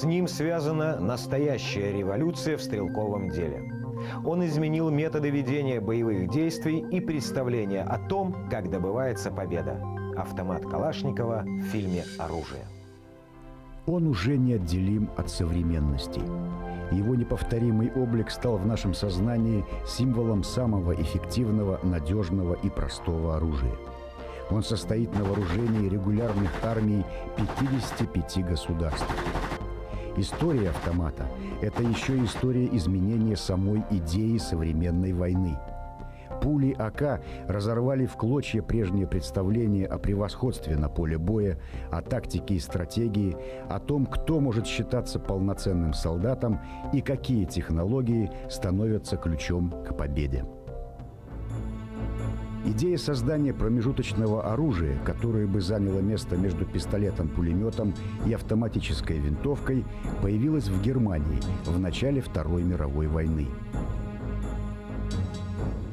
С ним связана настоящая революция в стрелковом деле. Он изменил методы ведения боевых действий и представления о том, как добывается победа. Автомат Калашникова в фильме «Оружие». Он уже неотделим от современности. Его неповторимый облик стал в нашем сознании символом самого эффективного, надежного и простого оружия. Он состоит на вооружении регулярных армий 55 государств. История автомата – это еще история изменения самой идеи современной войны. Пули АК разорвали в клочья прежнее представление о превосходстве на поле боя, о тактике и стратегии, о том, кто может считаться полноценным солдатом и какие технологии становятся ключом к победе. Идея создания промежуточного оружия, которое бы заняло место между пистолетом-пулеметом и автоматической винтовкой, появилась в Германии в начале Второй мировой войны.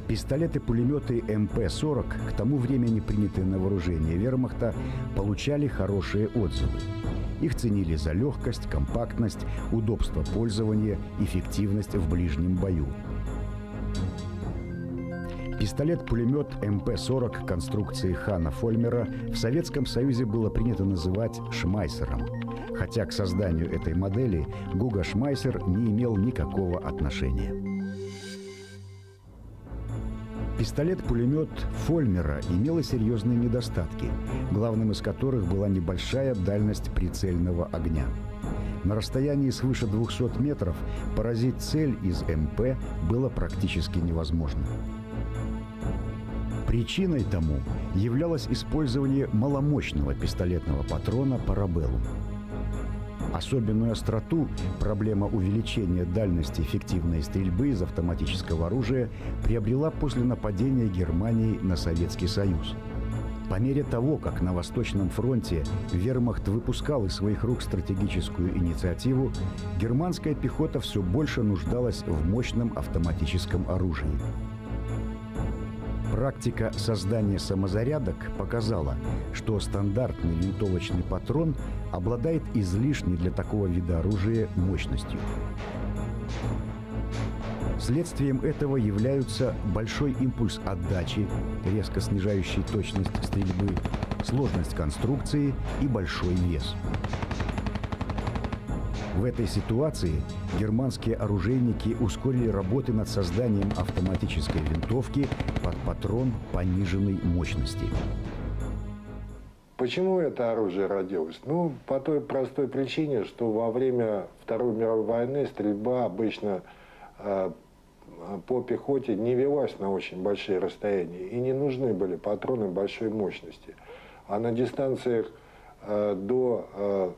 Пистолеты-пулеметы МП-40, к тому времени принятые на вооружение вермахта, получали хорошие отзывы. Их ценили за легкость, компактность, удобство пользования, эффективность в ближнем бою. Пистолет-пулемет МП-40 конструкции Хана Фольмера в Советском Союзе было принято называть «Шмайсером», хотя к созданию этой модели Гуга Шмайсер не имел никакого отношения. Пистолет-пулемет Фольмера имела серьезные недостатки, главным из которых была небольшая дальность прицельного огня. На расстоянии свыше 200 метров поразить цель из МП было практически невозможно. Причиной тому являлось использование маломощного пистолетного патрона «Парабеллум». Особенную остроту проблема увеличения дальности эффективной стрельбы из автоматического оружия приобрела после нападения Германии на Советский Союз. По мере того, как на Восточном фронте вермахт выпускал из своих рук стратегическую инициативу, германская пехота все больше нуждалась в мощном автоматическом оружии. Практика создания самозарядок показала, что стандартный винтовочный патрон обладает излишней для такого вида оружия мощностью. Следствием этого являются большой импульс отдачи, резко снижающий точность стрельбы, сложность конструкции и большой вес. В этой ситуации германские оружейники ускорили работы над созданием автоматической винтовки под патрон пониженной мощности. Почему это оружие родилось? Ну, по той простой причине, что во время Второй мировой войны стрельба обычно э, по пехоте не велась на очень большие расстояния и не нужны были патроны большой мощности. А на дистанциях э, до э,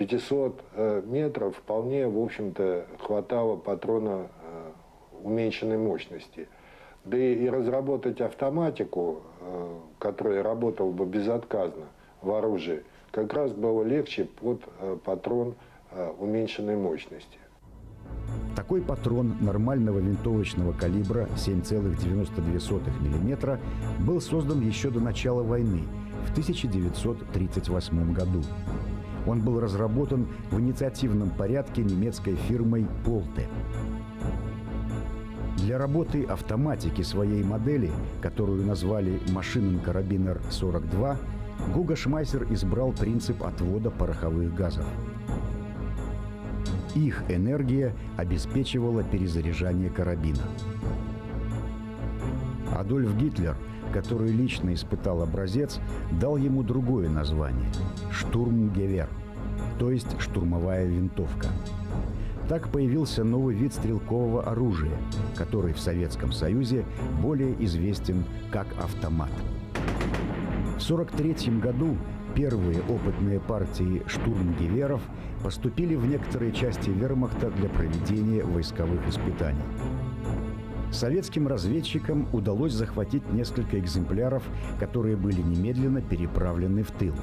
500 э, метров вполне, в общем-то, хватало патрона э, уменьшенной мощности. Да и, разработать автоматику, э, которая работала бы безотказно в оружии, как раз было легче под патрон уменьшенной мощности. Такой патрон нормального винтовочного калибра 7,92 мм был создан еще до начала войны в 1938 году. Он был разработан в инициативном порядке немецкой фирмой «Полте». Для работы автоматики своей модели, которую назвали «Машинен-карабинер-42», Гуга Шмайсер избрал принцип отвода пороховых газов. Их энергия обеспечивала перезаряжание карабина. Адольф Гитлер, который лично испытал образец, дал ему другое название – «Штурмгевер» то есть штурмовая винтовка. Так появился новый вид стрелкового оружия, который в Советском Союзе более известен как автомат. В 1943 году первые опытные партии штурмгеверов поступили в некоторые части вермахта для проведения войсковых испытаний. Советским разведчикам удалось захватить несколько экземпляров, которые были немедленно переправлены в тыл.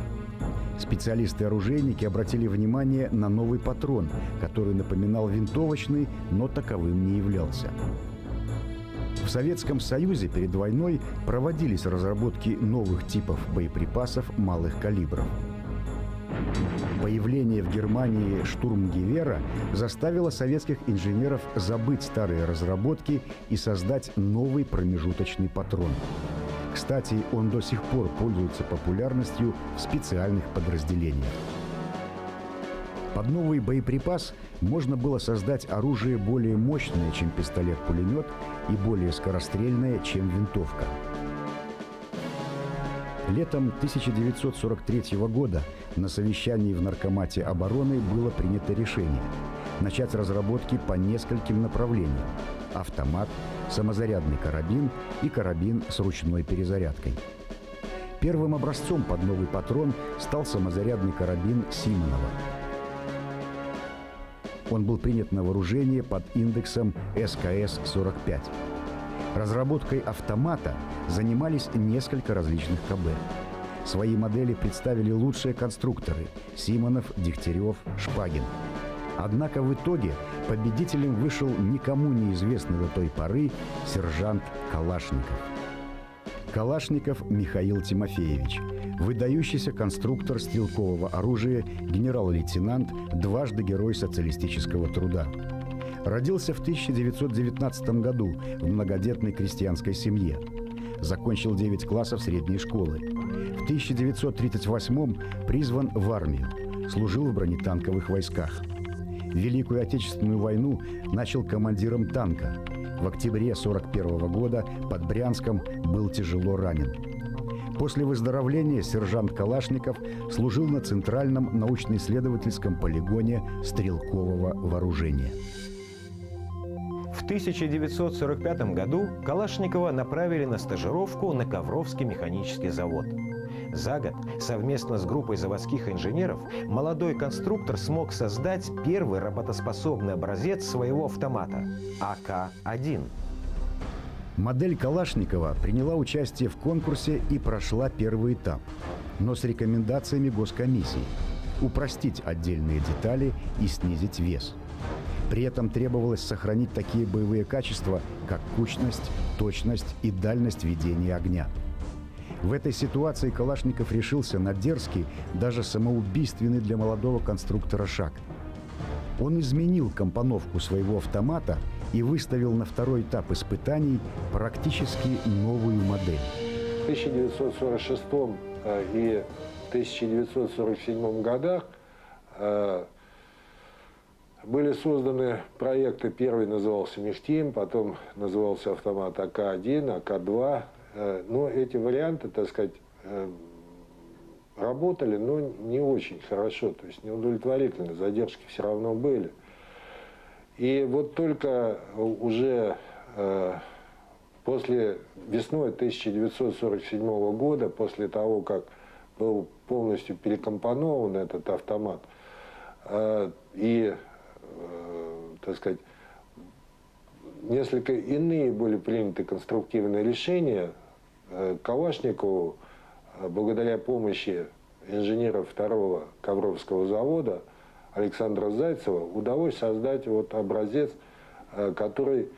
Специалисты-оружейники обратили внимание на новый патрон, который напоминал винтовочный, но таковым не являлся. В Советском Союзе перед войной проводились разработки новых типов боеприпасов малых калибров. Появление в Германии штурмгевера заставило советских инженеров забыть старые разработки и создать новый промежуточный патрон. Кстати, он до сих пор пользуется популярностью в специальных подразделениях. Под новый боеприпас можно было создать оружие более мощное, чем пистолет-пулемет, и более скорострельное, чем винтовка. Летом 1943 года на совещании в Наркомате обороны было принято решение начать разработки по нескольким направлениям – автомат, самозарядный карабин и карабин с ручной перезарядкой. Первым образцом под новый патрон стал самозарядный карабин Симонова. Он был принят на вооружение под индексом СКС-45. Разработкой автомата занимались несколько различных КБ. Свои модели представили лучшие конструкторы – Симонов, Дегтярев, Шпагин. Однако в итоге победителем вышел никому неизвестный до той поры сержант Калашников. Калашников Михаил Тимофеевич, выдающийся конструктор стрелкового оружия, генерал-лейтенант, дважды герой социалистического труда. Родился в 1919 году в многодетной крестьянской семье. Закончил 9 классов средней школы. В 1938 призван в армию. Служил в бронетанковых войсках. Великую Отечественную войну начал командиром танка. В октябре 1941 года под Брянском был тяжело ранен. После выздоровления сержант Калашников служил на Центральном научно-исследовательском полигоне стрелкового вооружения. В 1945 году Калашникова направили на стажировку на Ковровский механический завод. За год совместно с группой заводских инженеров молодой конструктор смог создать первый работоспособный образец своего автомата – АК-1. Модель Калашникова приняла участие в конкурсе и прошла первый этап, но с рекомендациями госкомиссии – упростить отдельные детали и снизить вес – при этом требовалось сохранить такие боевые качества, как кучность, точность и дальность ведения огня. В этой ситуации Калашников решился на дерзкий, даже самоубийственный для молодого конструктора шаг. Он изменил компоновку своего автомата и выставил на второй этап испытаний практически новую модель. В 1946 э, и 1947 годах э, были созданы проекты, первый назывался Мехтим, потом назывался автомат АК-1, АК-2. Э, но эти варианты, так сказать, э, работали, но не очень хорошо, то есть неудовлетворительно, задержки все равно были. И вот только уже э, после весной 1947 года, после того, как был полностью перекомпонован этот автомат, и Э, так сказать, несколько иные были приняты конструктивные решения. Э, Калашникову, э, благодаря помощи инженеров второго Ковровского завода Александра Зайцева, удалось создать вот образец, который,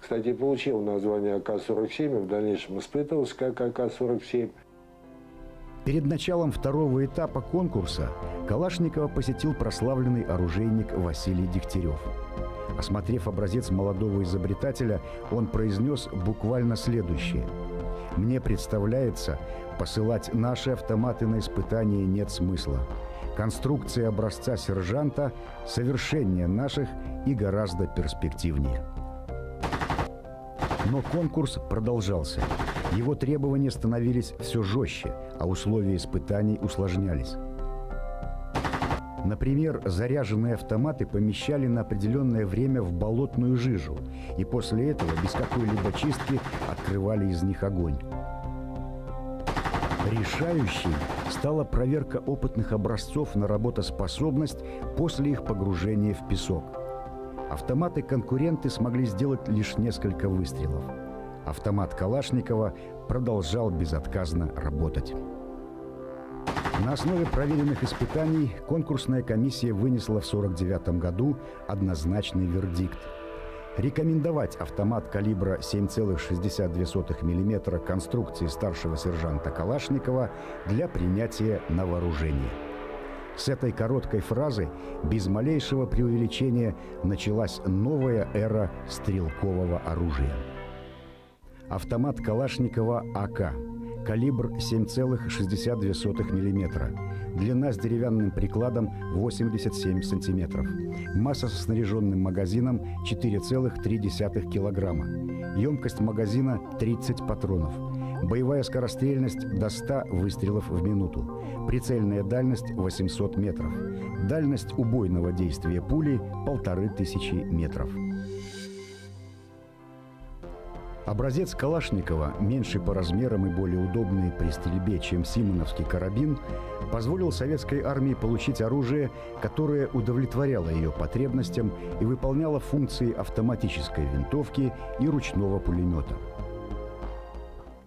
кстати, получил название АК-47 и в дальнейшем испытывался как АК-47. Перед началом второго этапа конкурса Калашникова посетил прославленный оружейник Василий Дегтярев. Осмотрев образец молодого изобретателя, он произнес буквально следующее. «Мне представляется, посылать наши автоматы на испытания нет смысла. Конструкция образца сержанта совершеннее наших и гораздо перспективнее». Но конкурс продолжался. Его требования становились все жестче, а условия испытаний усложнялись. Например, заряженные автоматы помещали на определенное время в болотную жижу, и после этого без какой-либо чистки открывали из них огонь. Решающей стала проверка опытных образцов на работоспособность после их погружения в песок. Автоматы-конкуренты смогли сделать лишь несколько выстрелов. Автомат Калашникова продолжал безотказно работать. На основе проверенных испытаний конкурсная комиссия вынесла в 1949 году однозначный вердикт. Рекомендовать автомат калибра 7,62 мм конструкции старшего сержанта Калашникова для принятия на вооружение. С этой короткой фразы, без малейшего преувеличения, началась новая эра стрелкового оружия. Автомат Калашникова АК, калибр 7,62 мм, длина с деревянным прикладом 87 см, масса со снаряженным магазином 4,3 кг, емкость магазина 30 патронов – Боевая скорострельность до 100 выстрелов в минуту. Прицельная дальность 800 метров. Дальность убойного действия пули – 1500 метров. Образец Калашникова, меньший по размерам и более удобный при стрельбе, чем Симоновский карабин, позволил советской армии получить оружие, которое удовлетворяло ее потребностям и выполняло функции автоматической винтовки и ручного пулемета –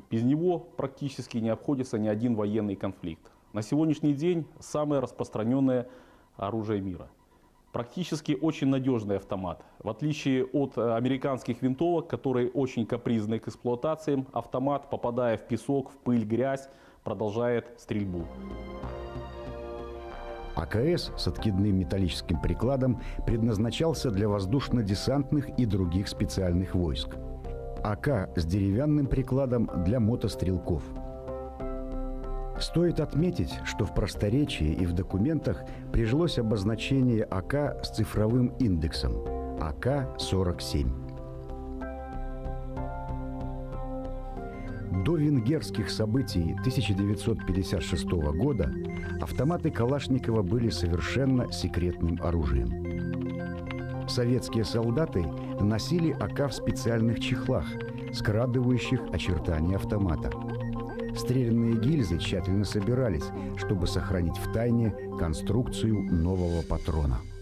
без него практически не обходится ни один военный конфликт. На сегодняшний день самое распространенное оружие мира. Практически очень надежный автомат. В отличие от э, американских винтовок, которые очень капризны к эксплуатации, автомат, попадая в песок, в пыль, грязь, продолжает стрельбу. АКС с откидным металлическим прикладом предназначался для воздушно-десантных и других специальных войск – АК с деревянным прикладом для мотострелков. Стоит отметить, что в просторечии и в документах прижилось обозначение АК с цифровым индексом АК-47. До венгерских событий 1956 года автоматы Калашникова были совершенно секретным оружием. Советские солдаты носили АК в специальных чехлах, скрадывающих очертания автомата. Стрелянные гильзы тщательно собирались, чтобы сохранить в тайне конструкцию нового патрона –